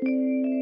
Música